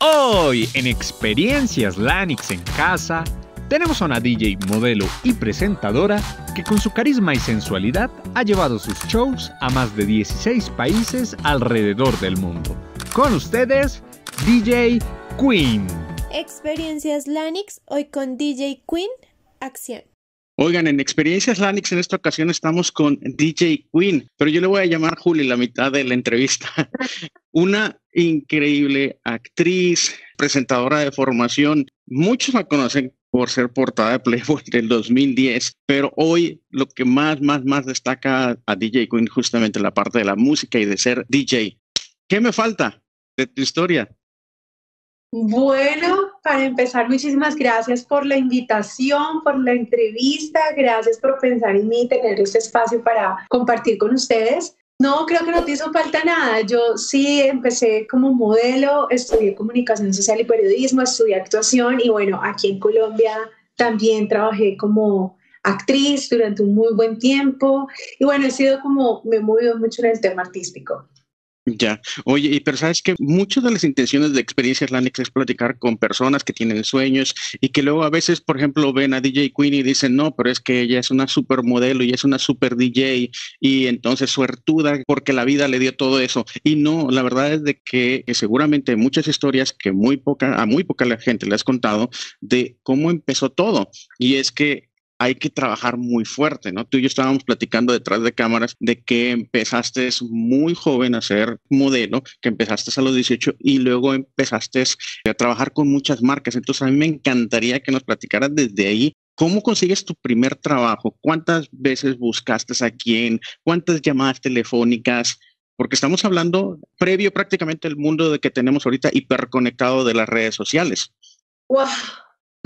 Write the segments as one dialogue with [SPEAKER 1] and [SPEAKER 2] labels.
[SPEAKER 1] Hoy en Experiencias Lanix en casa, tenemos a una DJ, modelo y presentadora que con su carisma y sensualidad ha llevado sus shows a más de 16 países alrededor del mundo. Con ustedes, DJ Queen.
[SPEAKER 2] Experiencias Lanix, hoy con DJ Queen, acción.
[SPEAKER 3] Oigan, en Experiencias Lanix en esta ocasión estamos con DJ Queen, pero yo le voy a llamar Juli la mitad de la entrevista. Una increíble actriz, presentadora de formación. Muchos la conocen por ser portada de Playboy del 2010, pero hoy lo que más, más, más destaca a DJ Queen justamente la parte de la música y de ser DJ. ¿Qué me falta de tu historia?
[SPEAKER 4] Bueno, para empezar, muchísimas gracias por la invitación, por la entrevista, gracias por pensar en mí, tener este espacio para compartir con ustedes. No, creo que no te hizo falta nada. Yo sí empecé como modelo, estudié comunicación social y periodismo, estudié actuación y bueno, aquí en Colombia también trabajé como actriz durante un muy buen tiempo y bueno, he sido como, me he movido mucho en el tema artístico.
[SPEAKER 3] Ya, oye, pero sabes que muchas de las intenciones de experiencia Atlantic es platicar con personas que tienen sueños y que luego a veces, por ejemplo, ven a DJ Queen y dicen, no, pero es que ella es una super modelo y es una super DJ y entonces suertuda porque la vida le dio todo eso. Y no, la verdad es de que, seguramente muchas historias que muy poca, a muy poca la gente le has contado de cómo empezó todo. Y es que hay que trabajar muy fuerte, ¿no? Tú y yo estábamos platicando detrás de cámaras de que empezaste muy joven a ser modelo, que empezaste a los 18 y luego empezaste a trabajar con muchas marcas. Entonces a mí me encantaría que nos platicaras desde ahí ¿Cómo consigues tu primer trabajo? ¿Cuántas veces buscaste a quién? ¿Cuántas llamadas telefónicas? Porque estamos hablando previo prácticamente al mundo de que tenemos ahorita hiperconectado de las redes sociales.
[SPEAKER 4] ¡Wow!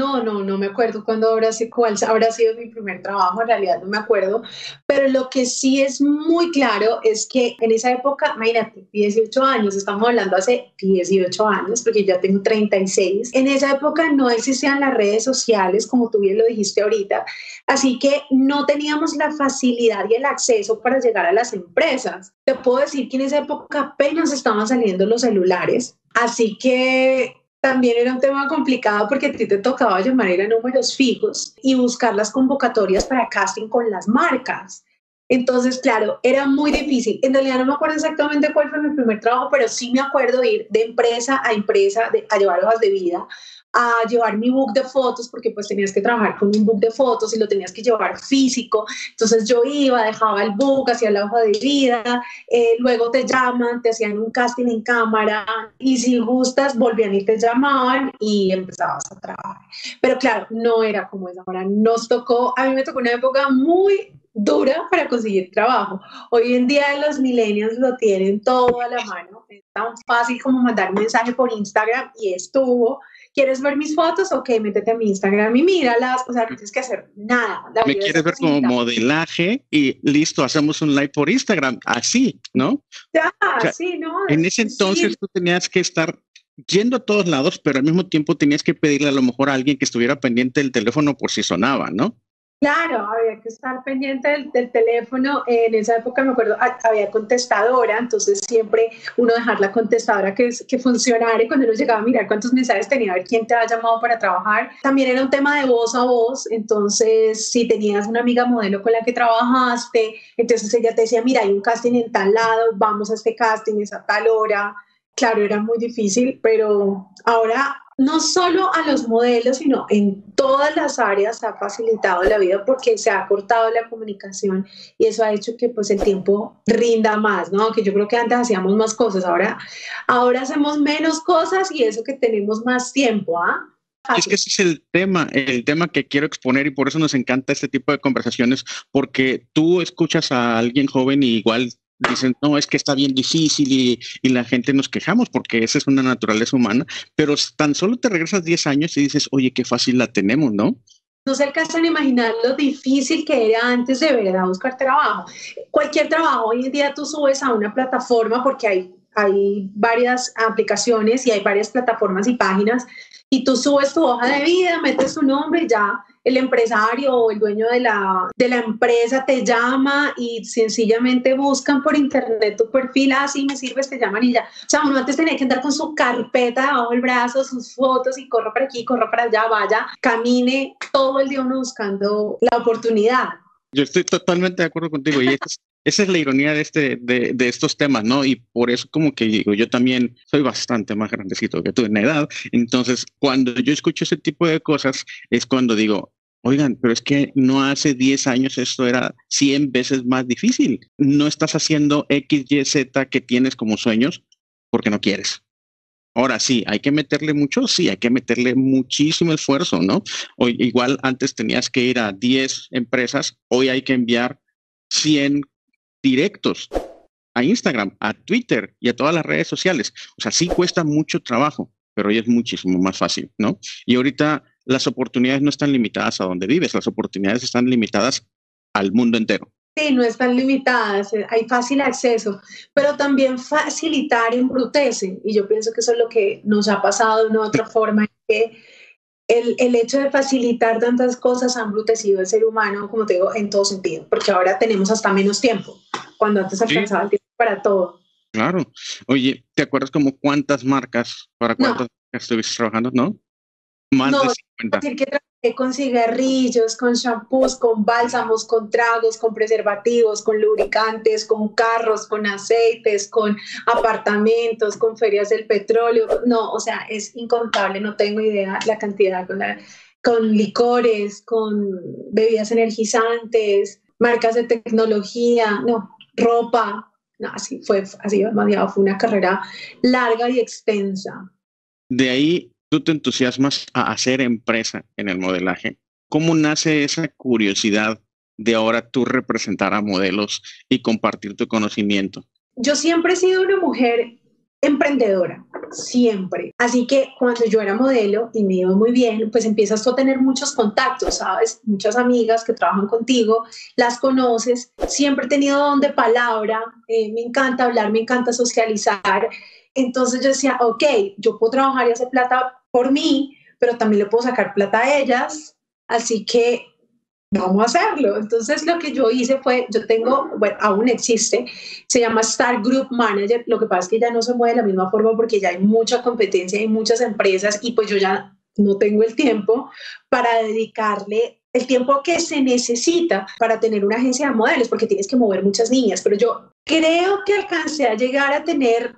[SPEAKER 4] No, no, no me acuerdo cuándo habrá sido, cuál habrá sido mi primer trabajo, en realidad no me acuerdo, pero lo que sí es muy claro es que en esa época, imagínate, 18 años, estamos hablando hace 18 años, porque ya tengo 36, en esa época no existían las redes sociales, como tú bien lo dijiste ahorita, así que no teníamos la facilidad y el acceso para llegar a las empresas. Te puedo decir que en esa época apenas estaban saliendo los celulares, así que también era un tema complicado porque a ti te tocaba llamar a números fijos y buscar las convocatorias para casting con las marcas. Entonces, claro, era muy difícil. En realidad no me acuerdo exactamente cuál fue mi primer trabajo, pero sí me acuerdo ir de empresa a empresa a llevar hojas de vida, a llevar mi book de fotos, porque pues tenías que trabajar con un book de fotos y lo tenías que llevar físico. Entonces yo iba, dejaba el book, hacía la hoja de vida, eh, luego te llaman, te hacían un casting en cámara y si gustas volvían y te llamaban y empezabas a trabajar. Pero claro, no era como es ahora. Nos tocó, a mí me tocó una época muy dura para conseguir trabajo. Hoy en día los millennials lo tienen todo a la mano. Es tan fácil como mandar un mensaje por Instagram y estuvo ¿Quieres ver mis fotos? Ok, métete a mi Instagram y míralas. O sea, no tienes que hacer nada.
[SPEAKER 3] Me quieres ver como modelaje y listo, hacemos un live por Instagram. Así, ¿no?
[SPEAKER 4] Ya, sí, ¿no?
[SPEAKER 3] En ese entonces tú tenías que estar yendo a todos lados, pero al mismo tiempo tenías que pedirle a lo mejor a alguien que estuviera pendiente del teléfono por si sonaba, ¿no?
[SPEAKER 4] Claro, había que estar pendiente del, teléfono. En esa época me acuerdo, había contestadora, entonces siempre uno dejar la contestadora que, que funcionara y cuando uno llegaba a mirar cuántos mensajes tenía, a ver quién te ha llamado para trabajar. También era un tema de voz a voz, entonces si tenías una amiga modelo con la que trabajaste, entonces ella te decía, mira, hay un casting en tal lado, vamos a este casting, es a tal hora. Claro, era muy difícil, pero ahora no solo a los modelos, sino en todas las áreas ha facilitado la vida porque se ha cortado la comunicación y eso ha hecho que pues el tiempo rinda más, ¿no? Que yo creo que antes hacíamos más cosas, ahora, ahora hacemos menos cosas y eso que tenemos más tiempo, ¿ah?
[SPEAKER 3] Es que ese es el tema, el tema que quiero exponer y por eso nos encanta este tipo de conversaciones, porque tú escuchas a alguien joven y igual dicen, no, es que está bien difícil y, y, la gente nos quejamos porque esa es una naturaleza humana, pero tan solo te regresas 10 años y dices, oye, qué fácil la tenemos, ¿no?
[SPEAKER 4] No se alcanzan a imaginar lo difícil que era antes de verdad buscar trabajo. Cualquier trabajo, hoy en día tú subes a una plataforma porque hay hay varias aplicaciones y hay varias plataformas y páginas y tú subes tu hoja de vida, metes tu nombre y ya el empresario o el dueño de la, de la empresa te llama y sencillamente buscan por internet tu perfil, así ah, me sirves, te llaman y ya. O sea, uno antes tenía que andar con su carpeta debajo del brazo, sus fotos y corro para aquí, corro para allá, vaya, camine todo el día uno buscando la oportunidad.
[SPEAKER 3] Yo estoy totalmente de acuerdo contigo y esa es la ironía de, este, de, de, estos temas, ¿no? Y por eso como que digo, yo también soy bastante más grandecito que tú en edad. Entonces, cuando yo escucho ese tipo de cosas, es cuando digo, oigan, pero es que no hace 10 años esto era 100 veces más difícil. No estás haciendo X, Y, Z que tienes como sueños porque no quieres. Ahora sí, hay que meterle mucho, sí, hay que meterle muchísimo esfuerzo, ¿no? Hoy, igual antes tenías que ir a 10 empresas, hoy hay que enviar 100 directos a Instagram, a Twitter y a todas las redes sociales. O sea, sí cuesta mucho trabajo, pero hoy es muchísimo más fácil, ¿no? Y ahorita las oportunidades no están limitadas a donde vives, las oportunidades están limitadas al mundo entero.
[SPEAKER 4] Sí, no están limitadas, eh, hay fácil acceso, pero también facilitar embrutece. Y yo pienso que eso es lo que nos ha pasado de una otra forma, que el, el, hecho de facilitar tantas cosas ha embrutecido al ser humano, como te digo, en todo sentido, porque ahora tenemos hasta menos tiempo, cuando antes alcanzaba el tiempo para todo.
[SPEAKER 3] Claro. Oye, ¿te acuerdas como cuántas marcas, para cuántas estuviste trabajando, no?
[SPEAKER 4] Más no, de 50. decir que con cigarrillos, con shampoos, con bálsamos, con tragos, con preservativos, con lubricantes, con carros, con aceites, con apartamentos, con ferias del petróleo. No, o sea, es incontable, no tengo idea la cantidad, con, con licores, con bebidas energizantes, marcas de tecnología, no, ropa. No, así fue, así demasiado, fue una carrera larga y extensa.
[SPEAKER 3] De ahí tú te entusiasmas a hacer empresa en el modelaje. ¿Cómo nace esa curiosidad de ahora tú representar a modelos y compartir tu conocimiento?
[SPEAKER 4] Yo siempre he sido una mujer emprendedora, siempre. Así que cuando yo era modelo y me iba muy bien, pues empiezas a tener muchos contactos, ¿sabes? Muchas amigas que trabajan contigo, las conoces. Siempre he tenido don de palabra, eh, me encanta hablar, me encanta socializar. Entonces yo decía, ok, yo puedo trabajar y hacer plata por mí, pero también le puedo sacar plata a ellas, así que vamos a hacerlo. Entonces lo que yo hice fue, yo tengo, bueno, aún existe, se llama Star Group Manager, lo que pasa es que ya no se mueve de la misma forma porque ya hay mucha competencia, hay muchas empresas y pues yo ya no tengo el tiempo para dedicarle el tiempo que se necesita para tener una agencia de modelos, porque tienes que mover muchas niñas, pero yo creo que alcancé a llegar a tener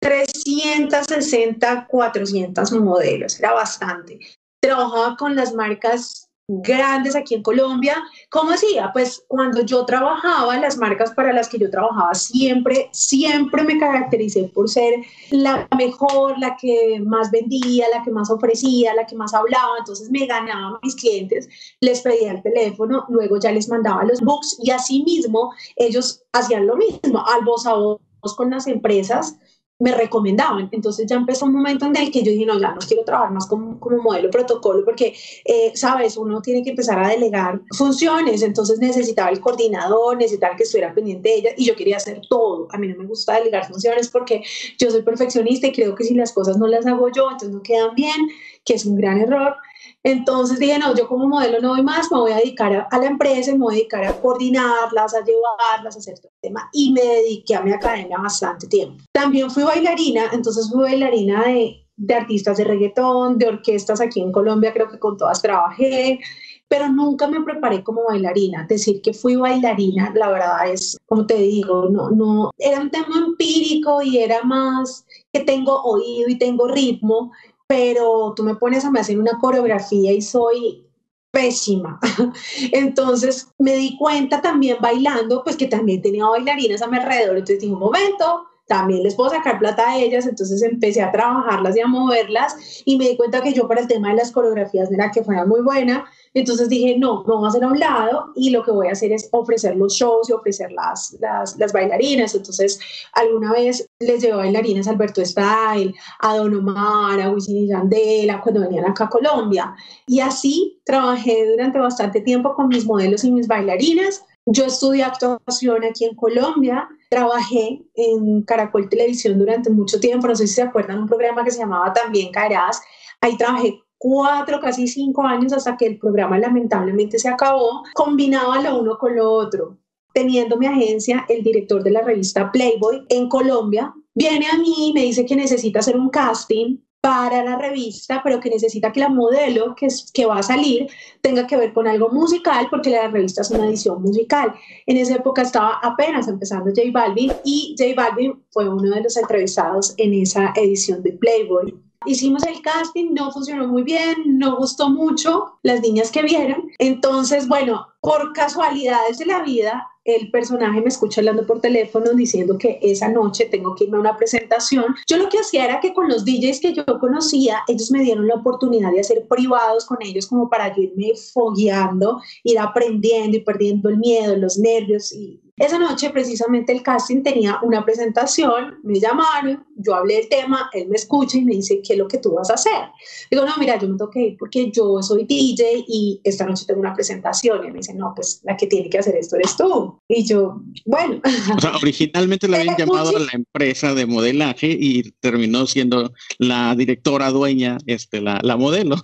[SPEAKER 4] 360, 400 modelos, era bastante. Trabajaba con las marcas grandes aquí en Colombia. ¿Cómo hacía? Pues cuando yo trabajaba, las marcas para las que yo trabajaba siempre, siempre me caractericé por ser la mejor, la que más vendía, la que más ofrecía, la que más hablaba. Entonces me ganaba a mis clientes, les pedía el teléfono, luego ya les mandaba los books y así mismo ellos hacían lo mismo, al voz a voz con las empresas me recomendaban. Entonces ya empezó un momento en el que yo dije, no, ya no quiero trabajar más como, como modelo protocolo porque, eh, sabes, uno tiene que empezar a delegar funciones. Entonces necesitaba el coordinador, necesitaba que estuviera pendiente de ella y yo quería hacer todo. A mí no me gusta delegar funciones porque yo soy perfeccionista y creo que si las cosas no las hago yo, entonces no quedan bien, que es un gran error. Entonces dije, no, yo como modelo no voy más, me voy a dedicar a, la empresa, me voy a dedicar a coordinarlas, a llevarlas, a hacer todo el tema. Y me dediqué a mi academia bastante tiempo. También fui bailarina, entonces fui bailarina de, de artistas de reggaetón, de orquestas aquí en Colombia, creo que con todas trabajé, pero nunca me preparé como bailarina. Decir que fui bailarina, la verdad es, como te digo, no, no, era un tema empírico y era más que tengo oído y tengo ritmo pero tú me pones a hacer una coreografía y soy pésima. Entonces me di cuenta también bailando, pues que también tenía bailarinas a mi alrededor. Entonces dije, un momento, también les puedo sacar plata a ellas, entonces empecé a trabajarlas y a moverlas y me di cuenta que yo para el tema de las coreografías era que fuera muy buena, entonces dije, no, voy a hacer a un lado y lo que voy a hacer es ofrecer los shows y ofrecer las, las, las bailarinas. Entonces, alguna vez les llevo bailarinas a Alberto Style, a Don Omar, a Wisin y Yandela, cuando venían acá a Colombia. Y así trabajé durante bastante tiempo con mis modelos y mis bailarinas Yo estudié actuación aquí en Colombia, trabajé en Caracol Televisión durante mucho tiempo, no sé si se acuerdan, un programa que se llamaba también Caras, ahí trabajé cuatro, casi cinco años hasta que el programa lamentablemente se acabó, combinaba lo uno con lo otro. Teniendo mi agencia, el director de la revista Playboy en Colombia viene a mí y me dice que necesita hacer un casting para la revista, pero que necesita que la modelo que, que va a salir tenga que ver con algo musical, porque la revista es una edición musical. En esa época estaba apenas empezando J Balvin y J Balvin fue uno de los entrevistados en esa edición de Playboy. Hicimos el casting, no funcionó muy bien, no gustó mucho las niñas que vieron. Entonces, bueno, por casualidades de la vida, el personaje me escucha hablando por teléfono diciendo que esa noche tengo que irme a una presentación. Yo lo que hacía era que con los DJs que yo conocía, ellos me dieron la oportunidad de hacer privados con ellos como para irme fogueando, ir aprendiendo y perdiendo el miedo, los nervios y esa noche precisamente el casting tenía una presentación, me llamaron, yo hablé del tema, él me escucha y me dice, ¿qué es lo que tú vas a hacer? Digo, no, mira, yo me tengo que ir porque yo soy DJ y esta noche tengo una presentación. Y me dice, no, pues la que tiene que hacer esto eres tú. Y yo, bueno.
[SPEAKER 3] O sea, originalmente le habían llamado a la empresa de modelaje y terminó siendo la directora dueña, este, la, la modelo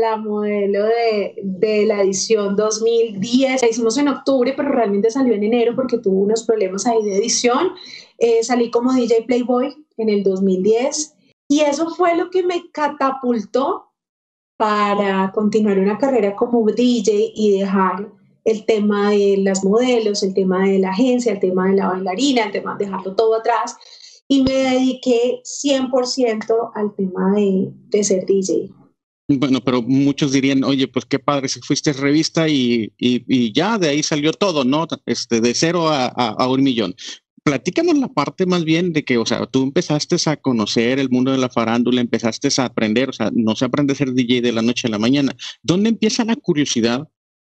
[SPEAKER 4] la modelo de, de, la edición 2010. La hicimos en octubre, pero realmente salió en enero porque tuvo unos problemas ahí de edición. Eh, salí como DJ Playboy en el 2010 y eso fue lo que me catapultó para continuar una carrera como DJ y dejar el tema de las modelos, el tema de la agencia, el tema de la bailarina, el tema de dejarlo todo atrás y me dediqué 100% al tema de, de ser DJ.
[SPEAKER 3] Bueno, pero muchos dirían, oye, pues qué padre, si fuiste revista y, y, ya de ahí salió todo, ¿no? Este, de cero a, a, un millón. Platícanos la parte más bien de que, o sea, tú empezaste a conocer el mundo de la farándula, empezaste a aprender, o sea, no se aprende a ser DJ de la noche a la mañana. ¿Dónde empieza la curiosidad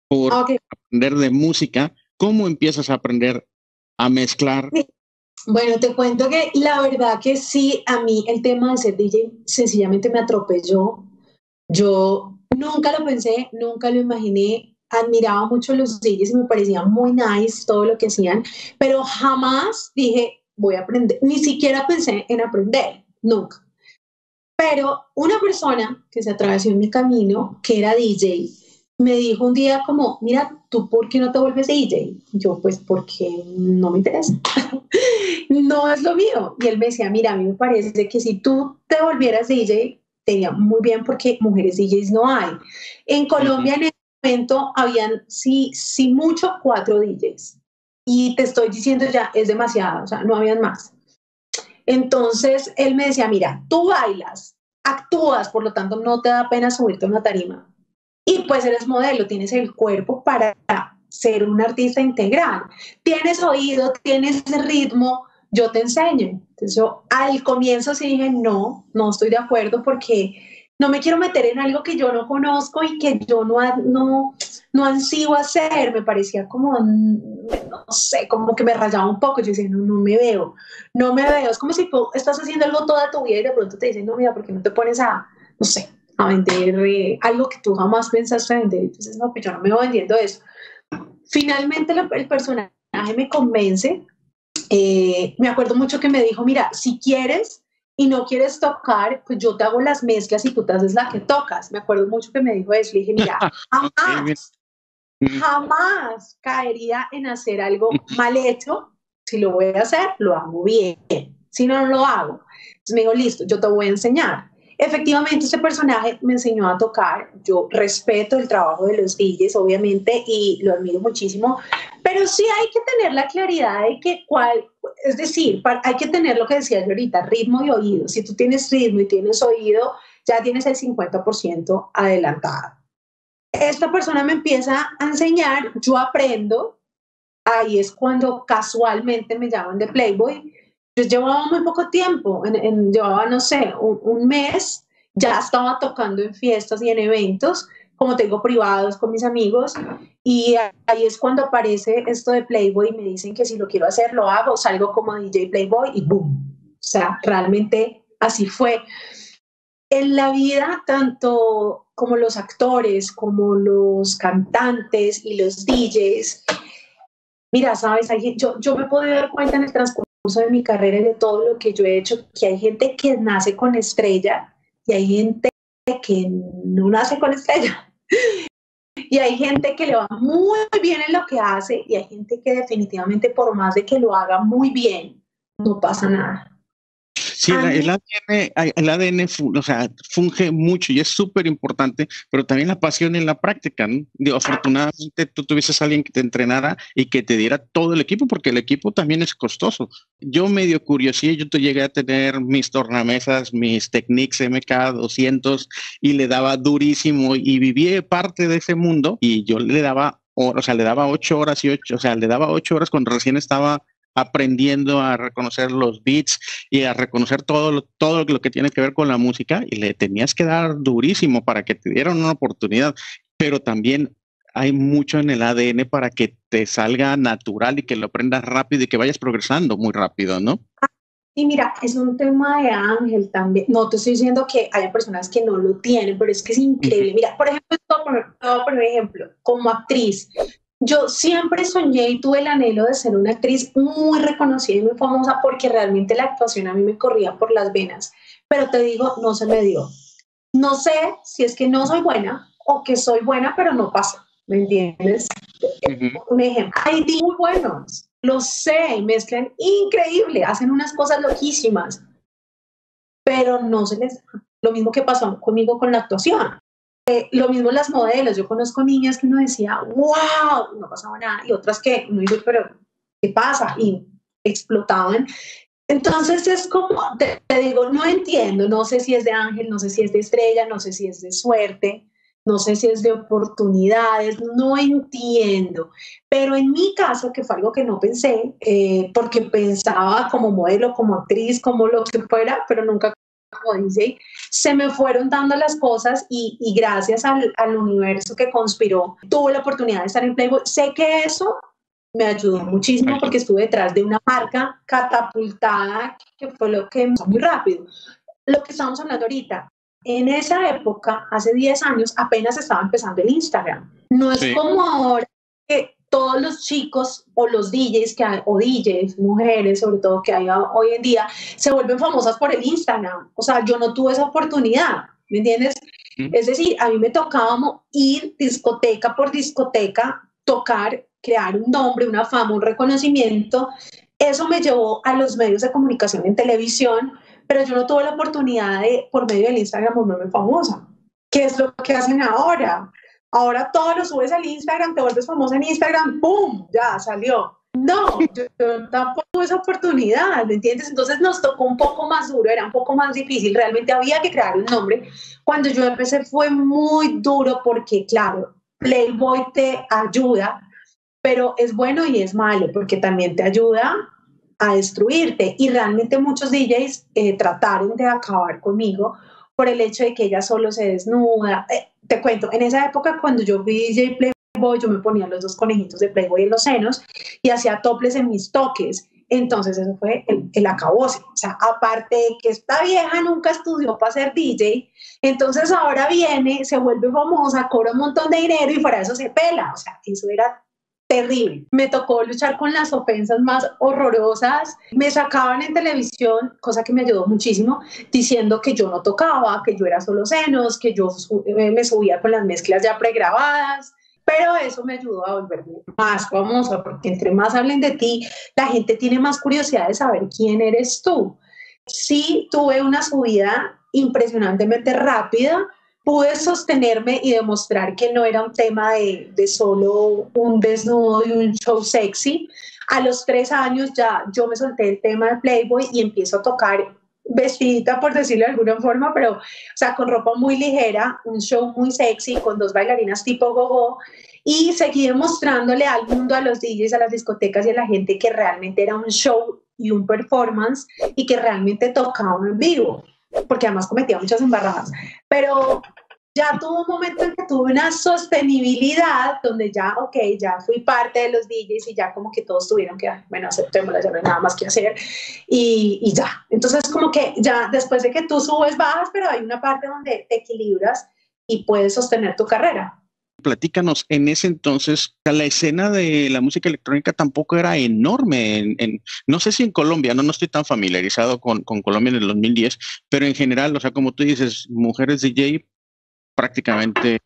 [SPEAKER 3] por aprender de música? ¿Cómo empiezas a aprender a mezclar?
[SPEAKER 4] Bueno, te cuento que la verdad que sí, a mí el tema de ser DJ sencillamente me atropelló yo nunca lo pensé, nunca lo imaginé, admiraba mucho los DJs y me parecía muy nice todo lo que hacían, pero jamás dije, voy a aprender, ni siquiera pensé en aprender, nunca. Pero una persona que se atravesó en mi camino, que era DJ, me dijo un día como, mira, ¿tú por qué no te vuelves DJ? Yo, pues porque no me interesa. no es lo mío. Y él me decía, mira, a mí me parece que si tú te volvieras DJ, sería muy bien porque mujeres DJs no hay. En Colombia en momento habían, sí, sí mucho, cuatro DJs. Y te estoy diciendo ya, es demasiado, o sea, no habían más. Entonces él me decía, mira, tú bailas, actúas, por lo tanto no te da pena subirte a una tarima. Y pues eres modelo, tienes el cuerpo para ser un artista integral. Tienes oído, tienes ritmo, yo te enseño. Entonces yo al comienzo sí dije, no, no estoy de acuerdo porque no me quiero meter en algo que yo no conozco y que yo no, no, no ansío hacer. Me parecía como, no sé, como que me rayaba un poco. Yo decía, no, no me veo, no me veo. Es como si tú estás haciendo algo toda tu vida y de pronto te dicen, no, mira, ¿por qué no te pones a, no sé, a vender eh, algo que tú jamás pensaste vender? Entonces, no, pues yo no me voy vendiendo eso. Finalmente el personaje me convence eh, me acuerdo mucho que me dijo, mira, si quieres y no quieres tocar, pues yo te hago las mezclas y tú te haces la que tocas. Me acuerdo mucho que me dijo eso. Le dije, mira, jamás, jamás caería en hacer algo mal hecho. Si lo voy a hacer, lo hago bien. Si no, no lo hago. Entonces me dijo, listo, yo te voy a enseñar. Efectivamente, este personaje me enseñó a tocar. Yo respeto el trabajo de los DJs, obviamente, y lo admiro muchísimo, pero sí hay que tener la claridad de que cuál, es decir, hay que tener lo que decía yo ahorita, ritmo y oído. Si tú tienes ritmo y tienes oído, ya tienes el 50% adelantado. Esta persona me empieza a enseñar, yo aprendo, ahí es cuando casualmente me llaman de Playboy yo llevaba muy poco tiempo, en, llevaba, no sé, un, mes, ya estaba tocando en fiestas y en eventos, como tengo privados con mis amigos, y ahí es cuando aparece esto de Playboy y me dicen que si lo quiero hacer, lo hago, salgo como DJ Playboy y boom. O sea, realmente así fue. En la vida, tanto como los actores, como los cantantes y los DJs, Mira, sabes, yo, yo me podido dar cuenta en el transcurso de mi carrera y de todo lo que yo he hecho, que hay gente que nace con estrella y hay gente que no nace con estrella. Y hay gente que le va muy bien en lo que hace y hay gente que definitivamente por más de que lo haga muy bien, no pasa nada.
[SPEAKER 3] Sí, el, ADN, el ADN o sea, funge mucho y es súper importante, pero también la pasión en la práctica. ¿no? afortunadamente tú tuvieses a alguien que te entrenara y que te diera todo el equipo, porque el equipo también es costoso. Yo medio curiosidad, yo te llegué a tener mis tornamesas, mis Technics MK200 y le daba durísimo y viví parte de ese mundo y yo le daba o sea, le daba ocho horas y ocho, o sea, le daba ocho horas cuando recién estaba aprendiendo a reconocer los beats y a reconocer todo lo, todo lo que tiene que ver con la música y le tenías que dar durísimo para que te dieran una oportunidad, pero también hay mucho en el ADN para que te salga natural y que lo aprendas rápido y que vayas progresando muy rápido, ¿no?
[SPEAKER 4] Y mira, es un tema de Ángel también. No te estoy diciendo que haya personas que no lo tienen, pero es que es increíble. Mira, por ejemplo, por ejemplo, como actriz, yo siempre soñé y tuve el anhelo de ser una actriz muy reconocida y muy famosa porque realmente la actuación a mí me corría por las venas. Pero te digo, no se me dio. No sé si es que no soy buena o que soy buena, pero no pasa. ¿Me entiendes? Un ejemplo. Hay muy buenos, lo sé, mezclan increíble, hacen unas cosas loquísimas, pero no se les Lo mismo que pasó conmigo con la actuación. Eh, lo mismo las modelos, yo conozco niñas que uno decía, wow, no pasaba nada, y otras que uno dice, pero ¿qué pasa? Y explotaban. Entonces es como, te, digo, no entiendo, no sé si es de ángel, no sé si es de estrella, no sé si es de suerte, no sé si es de oportunidades, no entiendo. Pero en mi caso, que fue algo que no pensé, eh, porque pensaba como modelo, como actriz, como lo que fuera, pero nunca como dice, se me fueron dando las cosas y, gracias al, al, universo que conspiró, tuve la oportunidad de estar en Playboy. Sé que eso me ayudó muchísimo porque estuve detrás de una marca catapultada que fue lo que muy rápido. Lo que estamos hablando ahorita, en esa época, hace 10 años, apenas estaba empezando el Instagram. No es como ahora que todos los chicos o los DJs que hay, o DJs, mujeres sobre todo que hay hoy en día, se vuelven famosas por el Instagram. O sea, yo no tuve esa oportunidad, ¿me entiendes? Es decir, a mí me tocaba ir discoteca por discoteca, tocar, crear un nombre, una fama, un reconocimiento. Eso me llevó a los medios de comunicación en televisión, pero yo no tuve la oportunidad de, por medio del Instagram, volverme famosa. ¿Qué es lo que hacen ahora? Ahora todo lo subes al Instagram, te vuelves famosa en Instagram, ¡pum! Ya salió. No, yo, tampoco tuve esa oportunidad, ¿me entiendes? Entonces nos tocó un poco más duro, era un poco más difícil, realmente había que crear un nombre. Cuando yo empecé fue muy duro porque, claro, Playboy te ayuda, pero es bueno y es malo porque también te ayuda a destruirte. Y realmente muchos DJs eh, trataron de acabar conmigo por el hecho de que ella solo se desnuda. Eh, te cuento, en esa época cuando yo vi DJ Playboy, yo me ponía los dos conejitos de Playboy en los senos y hacía toples en mis toques. Entonces eso fue el, el acabose. O sea, aparte de que esta vieja nunca estudió para ser DJ, entonces ahora viene, se vuelve famosa, cobra un montón de dinero y fuera eso se pela. O sea, eso era terrible. Me tocó luchar con las ofensas más horrorosas. Me sacaban en televisión, cosa que me ayudó muchísimo, diciendo que yo no tocaba, que yo era solo senos, que yo eh, me subía con las mezclas ya pregrabadas. Pero eso me ayudó a volverme más famosa, porque entre más hablen de ti, la gente tiene más curiosidad de saber quién eres tú. Sí, tuve una subida impresionantemente rápida, pude sostenerme y demostrar que no era un tema de, de, solo un desnudo y un show sexy. A los tres años ya yo me solté el tema de Playboy y empiezo a tocar vestidita, por decirlo de alguna forma, pero, o sea, con ropa muy ligera, un show muy sexy, con dos bailarinas tipo gogo, y seguí demostrándole al mundo, a los DJs, a las discotecas y a la gente que realmente era un show y un performance y que realmente tocaba en vivo porque además cometía muchas embarradas, pero ya tuvo un momento en que tuve una sostenibilidad donde ya, ok, ya fui parte de los DJs y ya como que todos tuvieron que, bueno, aceptémosla, ya no hay nada más que hacer y, y ya. Entonces como que ya después de que tú subes, bajas, pero hay una parte donde te equilibras y puedes sostener tu carrera.
[SPEAKER 3] Platícanos, en ese entonces la escena de la música electrónica tampoco era enorme. En, no sé si en Colombia, no, no estoy tan familiarizado con, con, Colombia en el 2010, pero en general, o sea, como tú dices, mujeres DJ prácticamente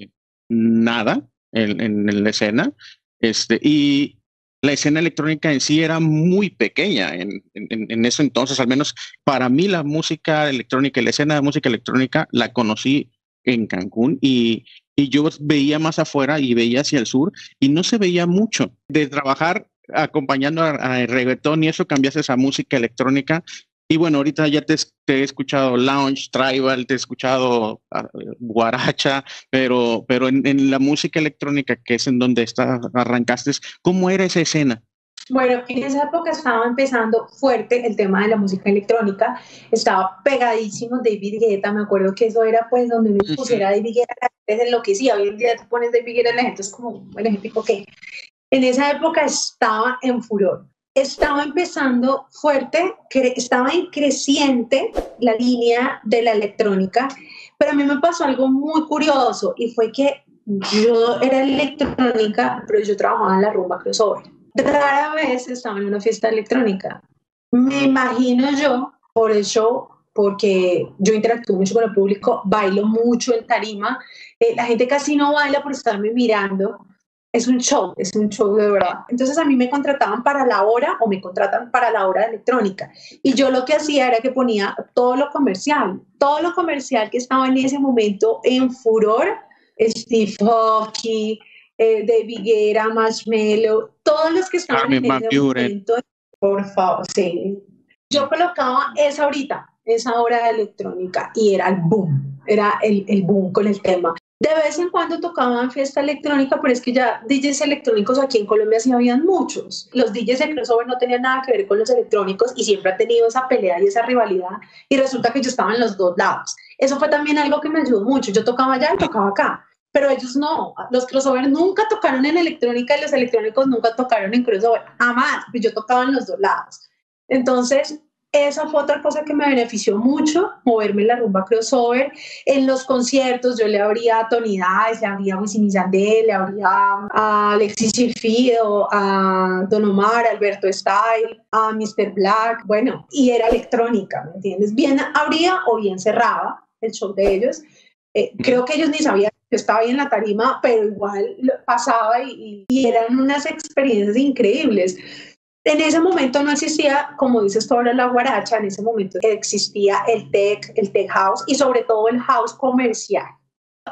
[SPEAKER 3] nada en, en la escena. Este, y la escena electrónica en sí era muy pequeña en, en, en, eso entonces, al menos para mí la música electrónica la escena de música electrónica la conocí en Cancún y, y yo veía más afuera y veía hacia el sur y no se veía mucho. De trabajar acompañando a, reggaetón y eso cambiase esa música electrónica. Y bueno, ahorita ya te, he escuchado lounge, tribal, te he escuchado uh, guaracha, pero, pero en, en, la música electrónica, que es en donde está, arrancaste, ¿cómo era esa escena?
[SPEAKER 4] Bueno, en esa época estaba empezando fuerte el tema de la música electrónica, estaba pegadísimo David Guetta, me acuerdo que eso era pues donde me pusiera David Guetta, la gente se enloquecía, hoy en día te pones David Guetta, la gente es como, la gente dijo que en esa época estaba en furor, estaba empezando fuerte, estaba en creciente la línea de la electrónica, pero a mí me pasó algo muy curioso y fue que yo era electrónica, pero yo trabajaba en la rumba crossover rara vez estaba en una fiesta electrónica. Me imagino yo, por el show, porque yo interactúo mucho con el público, bailo mucho en tarima, eh, la gente casi no baila por estarme mirando. Es un show, es un show de verdad. Entonces a mí me contrataban para la hora o me contratan para la hora de electrónica. Y yo lo que hacía era que ponía todo lo comercial, todo lo comercial que estaba en ese momento en furor, Steve Aoki, eh, de Viguera, Marshmello, todos los que estaban en ese momento, por favor, sí. Yo colocaba esa ahorita, esa hora de electrónica, y era el boom, era el, el boom con el tema. De vez en cuando tocaban fiesta electrónica, pero es que ya DJs electrónicos aquí en Colombia sí habían muchos. Los DJs de crossover no tenían nada que ver con los electrónicos y siempre ha tenido esa pelea y esa rivalidad. Y resulta que yo estaba en los dos lados. Eso fue también algo que me ayudó mucho. Yo tocaba allá y tocaba acá pero ellos no, los crossover nunca tocaron en electrónica y los electrónicos nunca tocaron en crossover, jamás, yo tocaba en los dos lados. Entonces, esa fue otra cosa que me benefició mucho, moverme en la rumba crossover. En los conciertos yo le abría a Tony Dice, le abría a Wisin Yandel, le abría a Alexis Silfido, a Don Omar, Alberto Style, a Mr. Black, bueno, y era electrónica, ¿me entiendes? Bien abría o bien cerraba el show de ellos. Eh, creo que ellos ni sabían que estaba ahí en la tarima, pero igual pasaba y, y, eran unas experiencias increíbles. En ese momento no existía, como dices tú ahora, la guaracha, en ese momento existía el tech, el tech house y sobre todo el house comercial.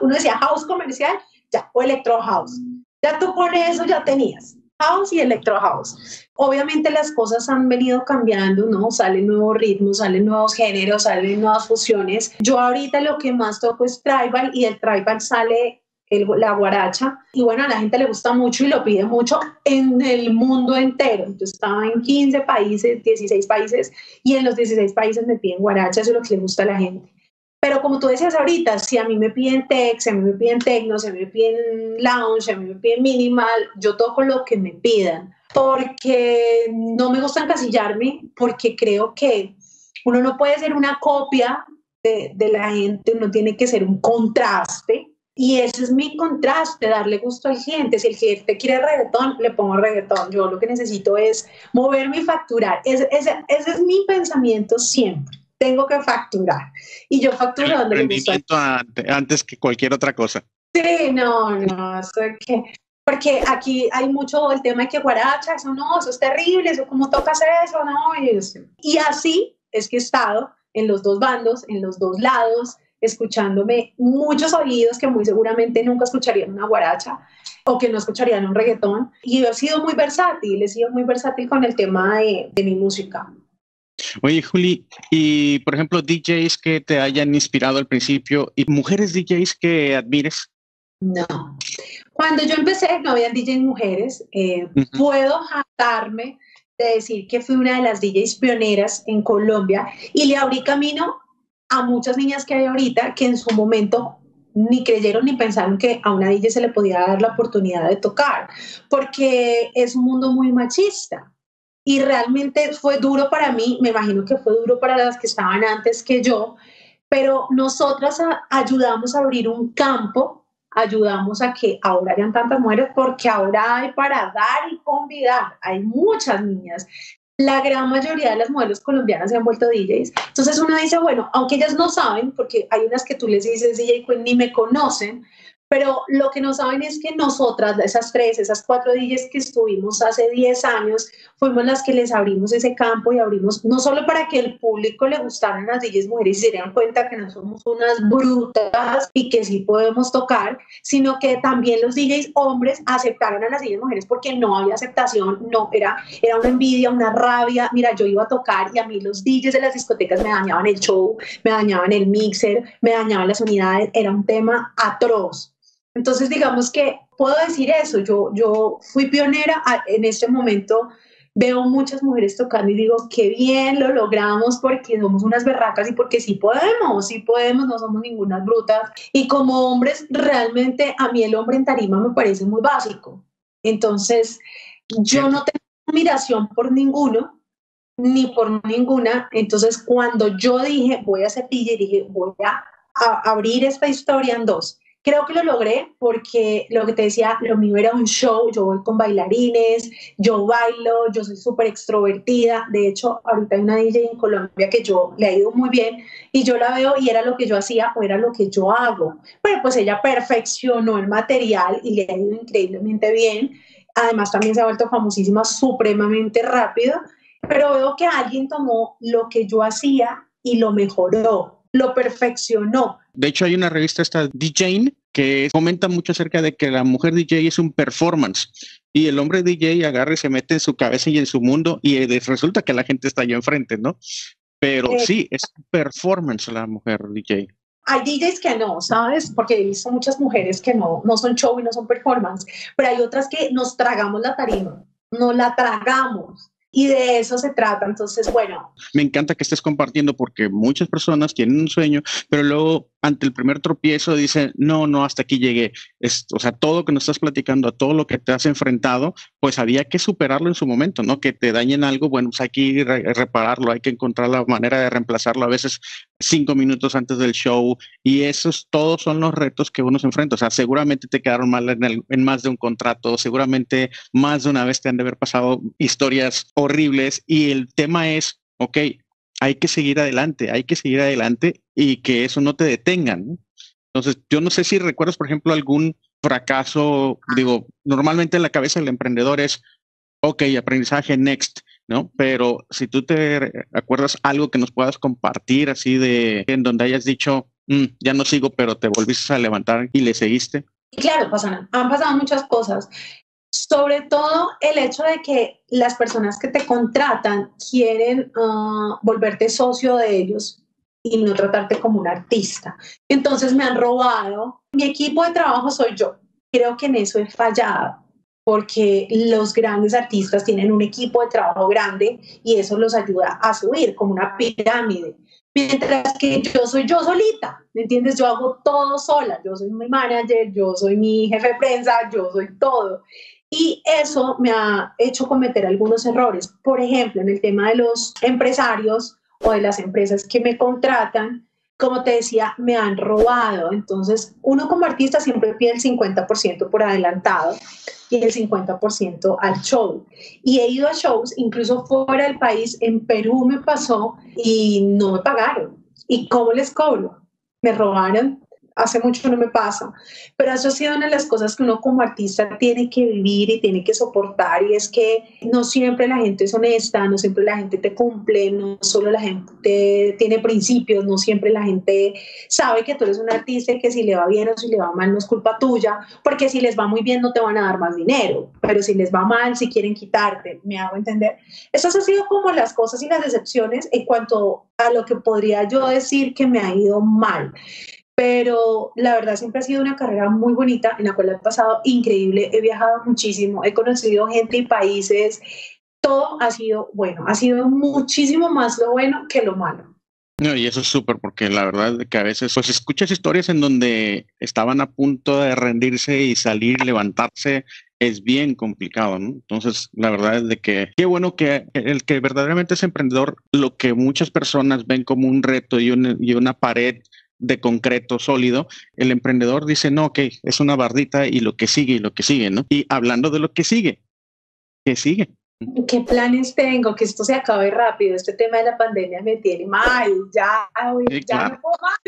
[SPEAKER 4] Uno decía house comercial, ya, o electro house. Ya tú con eso ya tenías house y electro house. Obviamente las cosas han venido cambiando, ¿no? Salen nuevos ritmos, salen nuevos géneros, salen nuevas fusiones. Yo ahorita lo que más toco es tribal y el tribal sale el, la guaracha y bueno, a la gente le gusta mucho y lo pide mucho en el mundo entero. Yo estaba en 15 países, 16 países y en los 16 países me piden guaracha, eso es lo que le gusta a la gente. Pero como tú decías ahorita, si a mí me piden tech, si a mí me piden techno, si a mí me piden lounge, si a mí me piden minimal, yo toco lo que me pidan. Porque no me gusta encasillarme, porque creo que uno no puede ser una copia de, de la gente, uno tiene que ser un contraste. Y ese es mi contraste, darle gusto al cliente. Si el cliente quiere reggaetón, le pongo reggaetón. Yo lo que necesito es moverme y facturar. Ese, ese, ese es mi pensamiento siempre tengo que facturar. Y yo facturo donde
[SPEAKER 3] Rendimiento antes que cualquier otra cosa.
[SPEAKER 4] Sí, no, no, eso es que, porque aquí hay mucho el tema de que guaracha, eso no, eso es terrible, eso cómo tocas eso, no, y, y así es que he estado en los dos bandos, en los dos lados, escuchándome muchos oídos que muy seguramente nunca escucharían una guaracha o que no escucharían un reggaetón. Y he sido muy versátil, he sido muy versátil con el tema de, de mi música.
[SPEAKER 3] Oye, Juli, y por ejemplo, DJs que te hayan inspirado al principio y mujeres DJs que admires.
[SPEAKER 4] No. Cuando yo empecé, no había DJs mujeres. Eh, uh -huh. Puedo jactarme de decir que fui una de las DJs pioneras en Colombia y le abrí camino a muchas niñas que hay ahorita que en su momento ni creyeron ni pensaron que a una DJ se le podía dar la oportunidad de tocar, porque es un mundo muy machista y realmente fue duro para mí, me imagino que fue duro para las que estaban antes que yo, pero nosotras a, ayudamos a abrir un campo ayudamos a que ahora hayan tantas mujeres porque ahora hay para dar y convidar. Hay muchas niñas la gran mayoría de las modelos colombianas se han vuelto DJs. Entonces uno dice, bueno, aunque ellas no saben, porque hay unas que tú les dices DJ, pues ni me conocen, pero lo que no saben es que nosotras, esas tres, esas cuatro DJs que estuvimos hace 10 años, fuimos las que les abrimos ese campo y abrimos, no solo para que el público le gustaran las DJs mujeres y se dieran cuenta que no somos unas brutas y que sí podemos tocar, sino que también los DJs hombres aceptaron a las DJs mujeres porque no había aceptación, no, era, era una envidia, una rabia. Mira, yo iba a tocar y a mí los DJs de las discotecas me dañaban el show, me dañaban el mixer, me dañaban las unidades, era un tema atroz. Entonces, digamos que puedo decir eso, yo, yo fui pionera en este momento, veo muchas mujeres tocando y digo, qué bien, lo logramos porque somos unas berracas y porque sí podemos, sí podemos, no somos ninguna brutas. Y como hombres, realmente a mí el hombre en tarima me parece muy básico. Entonces, yo no tengo admiración por ninguno, ni por ninguna. Entonces, cuando yo dije, voy a ser DJ, dije, voy a abrir esta historia en dos Creo que lo logré porque lo que te decía, lo mío era un show, yo voy con bailarines, yo bailo, yo soy súper extrovertida, de hecho ahorita hay una DJ en Colombia que yo le ha ido muy bien y yo la veo y era lo que yo hacía o era lo que yo hago. Pero pues ella perfeccionó el material y le ha ido increíblemente bien, además también se ha vuelto famosísima supremamente rápido, pero veo que alguien tomó lo que yo hacía y lo mejoró lo perfeccionó.
[SPEAKER 3] De hecho, hay una revista, esta DJ, que comenta mucho acerca de que la mujer DJ es un performance y el hombre DJ agarra y se mete en su cabeza y en su mundo y resulta que la gente está allá enfrente, ¿no? Pero eh, sí, es performance la mujer DJ.
[SPEAKER 4] Hay DJs que no, ¿sabes? Porque he visto muchas mujeres que no, no son show y no son performance, pero hay otras que nos tragamos la tarima, no la tragamos y de eso se trata. Entonces, bueno.
[SPEAKER 3] Me encanta que estés compartiendo porque muchas personas tienen un sueño, pero luego ante el primer tropiezo dicen, no, no, hasta aquí llegué. Es, o sea, todo lo que nos estás platicando, a todo lo que te has enfrentado, pues había que superarlo en su momento, ¿no? Que te dañen algo, bueno, pues hay que repararlo, hay que encontrar la manera de reemplazarlo a veces cinco minutos antes del show y esos todos son los retos que uno se enfrenta. O sea, seguramente te quedaron mal en, en más de un contrato, seguramente más de una vez te han de haber pasado historias horribles y el tema es, ok, hay que seguir adelante, hay que seguir adelante y que eso no te detengan. Entonces, yo no sé si recuerdas, por ejemplo, algún fracaso, digo, normalmente en la cabeza del emprendedor es, ok, aprendizaje, next, ¿no? Pero si tú te acuerdas algo que nos puedas compartir así de en donde hayas dicho, mm, ya no sigo, pero te volviste a levantar y le seguiste.
[SPEAKER 4] Claro, pasan, han pasado muchas cosas. Sobre todo el hecho de que las personas que te contratan quieren ah, volverte socio de ellos y no tratarte como un artista. Entonces me han robado. Mi equipo de trabajo soy yo. Creo que en eso he fallado porque los grandes artistas tienen un equipo de trabajo grande y eso los ayuda a subir como una pirámide. Mientras que yo soy yo solita, ¿me entiendes? Yo hago todo sola, yo soy mi manager, yo soy mi jefe de prensa, yo soy todo. Y eso me ha hecho cometer algunos errores. Por ejemplo, en el tema de los empresarios o de las empresas que me contratan, como te decía, me han robado. Entonces, uno como artista siempre pide el 50% por adelantado y el 50% al show. Y he ido a shows, incluso fuera del país, en Perú me pasó y no me pagaron. ¿Y cómo les cobro? Me robaron hace mucho no me pasa, pero eso ha sido una de las cosas que uno como artista tiene que vivir y tiene que soportar y es que no siempre la gente es honesta, no siempre la gente te cumple, no solo la gente tiene principios, no siempre la gente sabe que tú eres un artista y que si le va bien o si le va mal no es culpa tuya, porque si les va muy bien no te van a dar más dinero, pero si les va mal, si quieren quitarte, me hago entender. Esas han sido como las cosas y las decepciones en cuanto a lo que podría yo decir que me ha ido mal pero la verdad siempre ha sido una carrera muy bonita en la cual he pasado increíble, he viajado muchísimo, he conocido gente y países, todo ha sido bueno, ha sido muchísimo más lo bueno que lo malo.
[SPEAKER 3] No, y eso es súper, porque la verdad es que a veces pues escuchas historias en donde estaban a punto de rendirse y salir, levantarse, es bien complicado, ¿no? Entonces, la verdad es de que qué bueno que el que verdaderamente es emprendedor, lo que muchas personas ven como un reto y una, y una pared de concreto sólido, el emprendedor dice, no, ok, es una bardita y lo que sigue y lo que sigue, ¿no? Y hablando de lo que sigue, ¿qué sigue?
[SPEAKER 4] ¿Qué planes tengo? Que esto se acabe rápido. Este tema de la pandemia me tiene mal. Ya, ya no puedo más.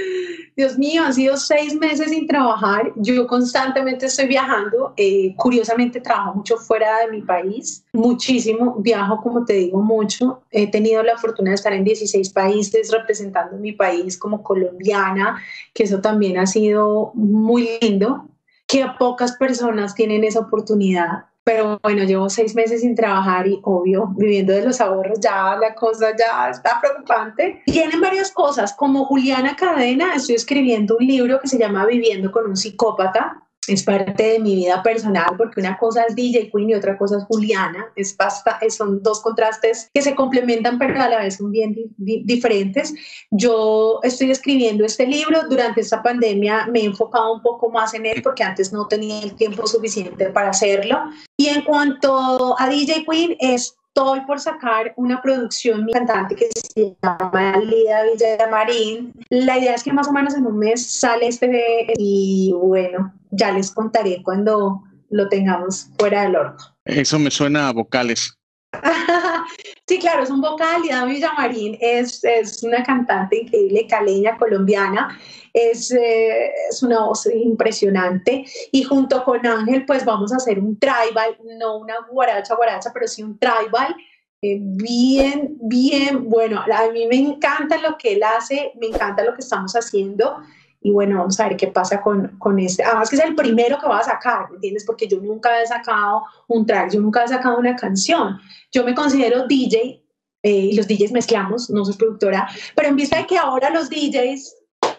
[SPEAKER 4] Dios mío, han sido seis meses sin trabajar. Yo constantemente estoy viajando. Eh, curiosamente, trabajo mucho fuera de mi país. Muchísimo. Viajo, como te digo, mucho. He tenido la fortuna de estar en 16 países representando mi país como colombiana, que eso también ha sido muy lindo. Que pocas personas tienen esa oportunidad pero bueno, llevo seis meses sin trabajar y obvio, viviendo de los ahorros, ya la cosa ya está preocupante. Tienen varias cosas, como Juliana Cadena, estoy escribiendo un libro que se llama Viviendo con un psicópata es parte de mi vida personal porque una cosa es DJ Queen y otra cosa es Juliana. Es basta, son dos contrastes que se complementan pero a la vez son bien diferentes. Yo estoy escribiendo este libro. Durante esta pandemia me he enfocado un poco más en él porque antes no tenía el tiempo suficiente para hacerlo. Y en cuanto a DJ Queen, estoy por sacar una producción mi cantante que se llama Lida Villamarín. La idea es que más o menos en un mes sale este y bueno, ya les contaré cuando lo tengamos fuera del horno.
[SPEAKER 3] Eso me suena a vocales.
[SPEAKER 4] sí, claro, es un vocal. Ida Villamarín es, es una cantante increíble, caleña, colombiana. Es, eh, es, una voz impresionante. Y junto con Ángel, pues vamos a hacer un tribal, no una guaracha, guaracha, pero sí un tribal. Eh, bien, bien, bueno, a mí me encanta lo que él hace, me encanta lo que estamos haciendo y bueno, vamos a ver qué pasa con, con este. Además que es el primero que va a sacar, ¿me entiendes? Porque yo nunca he sacado un track, yo nunca he sacado una canción. Yo me considero DJ eh, y los DJs mezclamos, no soy productora, pero en vista de que ahora los DJs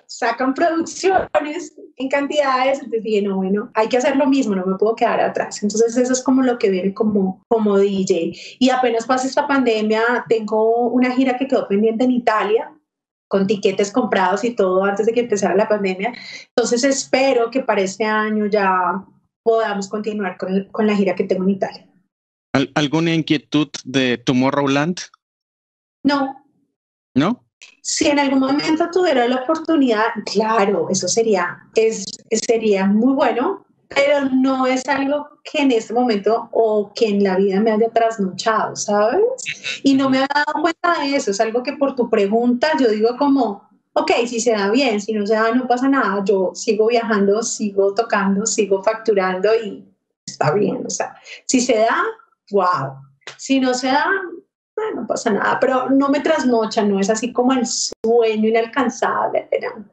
[SPEAKER 4] sacan producciones en cantidades, entonces dije, no, bueno, hay que hacer lo mismo, no me puedo quedar atrás. Entonces eso es como lo que viene como, como DJ. Y apenas pasa esta pandemia, tengo una gira que quedó pendiente en Italia, con tiquetes comprados y todo antes de que empezara la pandemia. Entonces espero que para este año ya podamos continuar con, con la gira que tengo en Italia.
[SPEAKER 3] ¿Alguna inquietud de Tomorrowland?
[SPEAKER 4] No.
[SPEAKER 3] ¿No?
[SPEAKER 4] Si en algún momento tuviera la oportunidad, claro, eso sería, es, sería muy bueno, pero no es algo que en este momento o que en la vida me haya trasnochado, ¿sabes? Y no me he dado cuenta de eso, es algo que por tu pregunta yo digo como, ok, si se da bien, si no se da no pasa nada, yo sigo viajando, sigo tocando, sigo facturando y está bien, o sea, si se da, wow, si no se da, no pasa nada, pero no me trasnocha, no es así como el sueño inalcanzable, ¿verdad?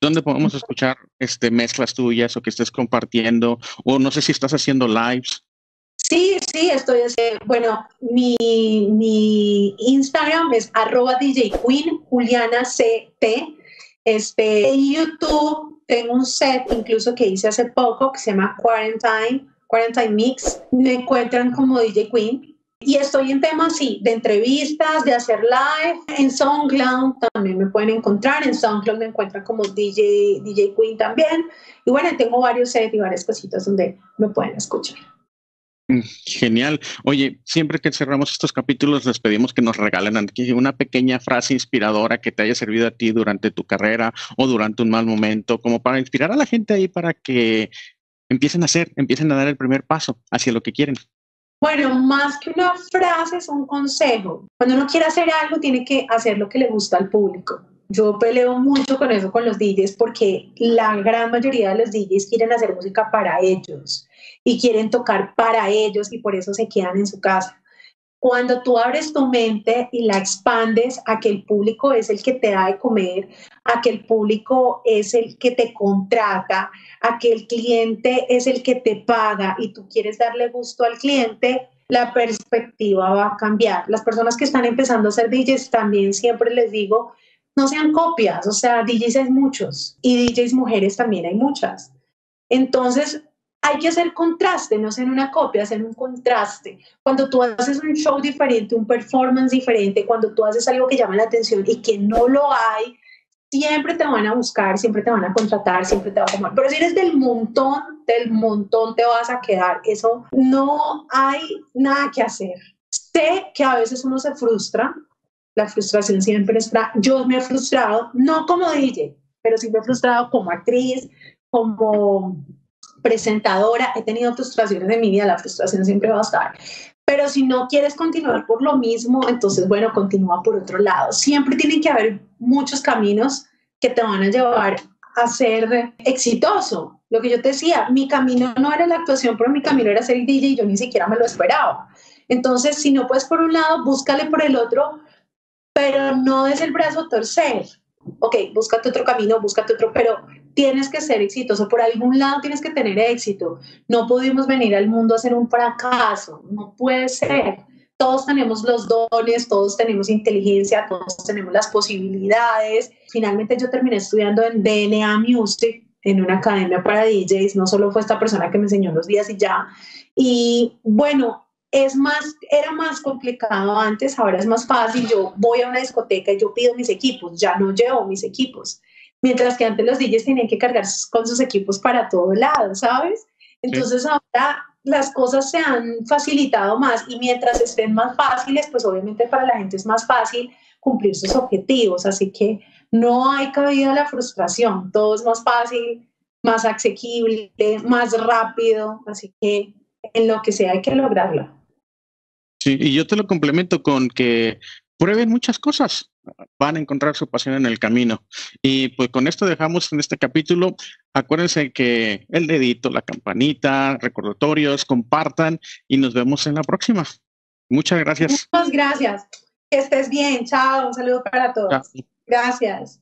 [SPEAKER 3] ¿Dónde podemos escuchar este, mezclas tuyas o que estés compartiendo? O no sé si estás haciendo lives.
[SPEAKER 4] Sí, sí, estoy haciendo, bueno, mi, mi Instagram es arroba DJ Queen, Juliana CT. Este, en YouTube tengo un set incluso que hice hace poco que se llama Quarantine, Quarantine Mix. Me encuentran como DJ Queen y estoy en temas, sí, de entrevistas, de hacer live. En SoundCloud también me pueden encontrar. En SoundCloud me encuentran como DJ, DJ Queen también. Y bueno, tengo varios sets y varias cositas donde me pueden escuchar.
[SPEAKER 3] Genial. Oye, siempre que cerramos estos capítulos les pedimos que nos regalen una pequeña frase inspiradora que te haya servido a ti durante tu carrera o durante un mal momento, como para inspirar a la gente ahí para que empiecen a hacer, empiecen a dar el primer paso hacia lo que quieren.
[SPEAKER 4] Bueno, más que una frase es un consejo. Cuando uno quiere hacer algo, tiene que hacer lo que le gusta al público. Yo peleo mucho con eso con los DJs porque la gran mayoría de los DJs quieren hacer música para ellos y quieren tocar para ellos y por eso se quedan en su casa. Cuando tú abres tu mente y la expandes a que el público es el que te da de comer, a que el público es el que te contrata, a que el cliente es el que te paga y tú quieres darle gusto al cliente, la perspectiva va a cambiar. Las personas que están empezando a ser DJs también siempre les digo, no sean copias, o sea, DJs hay muchos y DJs mujeres también hay muchas. Entonces, hay que hacer contraste, no ser una copia, hacer un contraste. Cuando tú haces un show diferente, un performance diferente, cuando tú haces algo que llama la atención y que no lo hay, siempre te van a buscar, siempre te van a contratar, siempre te van a tomar. Pero si eres del montón, del montón te vas a quedar. Eso no hay nada que hacer. Sé que a veces uno se frustra, la frustración siempre está. Yo me he frustrado, no como DJ, pero sí me he frustrado como actriz, como presentadora, he tenido frustraciones en mi vida, la frustración siempre va a estar. Pero si no quieres continuar por lo mismo, entonces, bueno, continúa por otro lado. Siempre tienen que haber muchos caminos que te van a llevar a ser exitoso. Lo que yo te decía, mi camino no era la actuación, pero mi camino era ser DJ y yo ni siquiera me lo esperaba. Entonces, si no puedes por un lado, búscale por el otro, pero no es el brazo a torcer. Ok, búscate otro camino, búscate otro, pero tienes que ser exitoso. Por algún lado tienes que tener éxito. No pudimos venir al mundo a ser un fracaso. No puede ser. Todos tenemos los dones, todos tenemos inteligencia, todos tenemos las posibilidades. Finalmente yo terminé estudiando en DNA Music, en una academia para DJs. No solo fue esta persona que me enseñó los días y ya. Y bueno, es más, era más complicado antes, ahora es más fácil. Yo voy a una discoteca y yo pido mis equipos, ya no llevo mis equipos. Mientras que antes los DJs tenían que cargar con sus equipos para todo lado, ¿sabes? Entonces ahora las cosas se han facilitado más y mientras estén más fáciles, pues obviamente para la gente es más fácil cumplir sus objetivos. Así que no hay cabida a la frustración, todo es más fácil, más asequible, más rápido. Así que en lo que sea hay que lograrlo.
[SPEAKER 3] Sí, y yo te lo complemento con que prueben muchas cosas, van a encontrar su pasión en el camino. Y pues con esto dejamos en este capítulo. Acuérdense que el dedito, la campanita, recordatorios, compartan y nos vemos en la próxima. Muchas gracias.
[SPEAKER 4] Muchas gracias. Que estés bien. Chao. Un saludo para todos. Gracias.